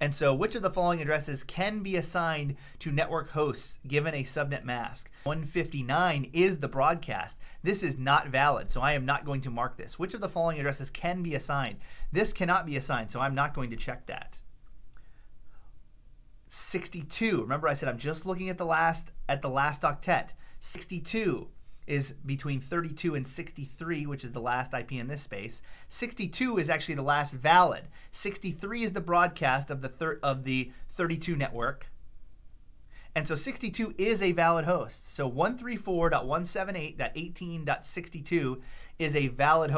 And so, which of the following addresses can be assigned to network hosts given a subnet mask? 159 is the broadcast. This is not valid, so I am not going to mark this. Which of the following addresses can be assigned? This cannot be assigned, so I'm not going to check that. 62. Remember I said I'm just looking at the last at the last octet. 62 is between 32 and 63, which is the last IP in this space. 62 is actually the last valid. 63 is the broadcast of the thir- of the 32 network. And so 62 is a valid host. So 134.178.18.62 is a valid host.